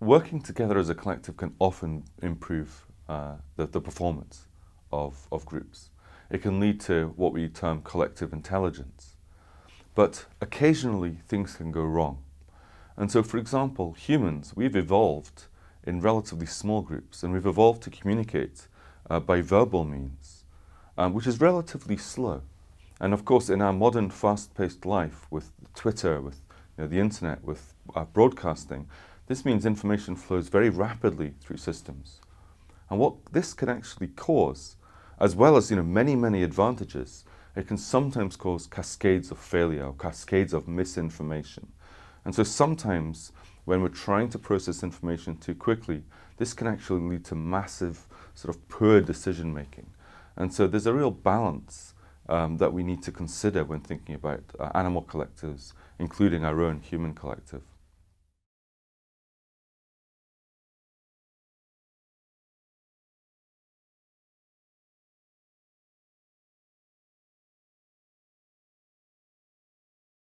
working together as a collective can often improve uh, the, the performance of, of groups. It can lead to what we term collective intelligence. But occasionally things can go wrong. And so, for example, humans, we've evolved in relatively small groups and we've evolved to communicate uh, by verbal means, um, which is relatively slow. And of course, in our modern fast-paced life with Twitter, with you know, the internet, with uh, broadcasting, this means information flows very rapidly through systems. And what this can actually cause, as well as you know, many, many advantages, it can sometimes cause cascades of failure or cascades of misinformation. And so sometimes when we're trying to process information too quickly, this can actually lead to massive sort of poor decision making. And so there's a real balance um, that we need to consider when thinking about uh, animal collectives, including our own human collective.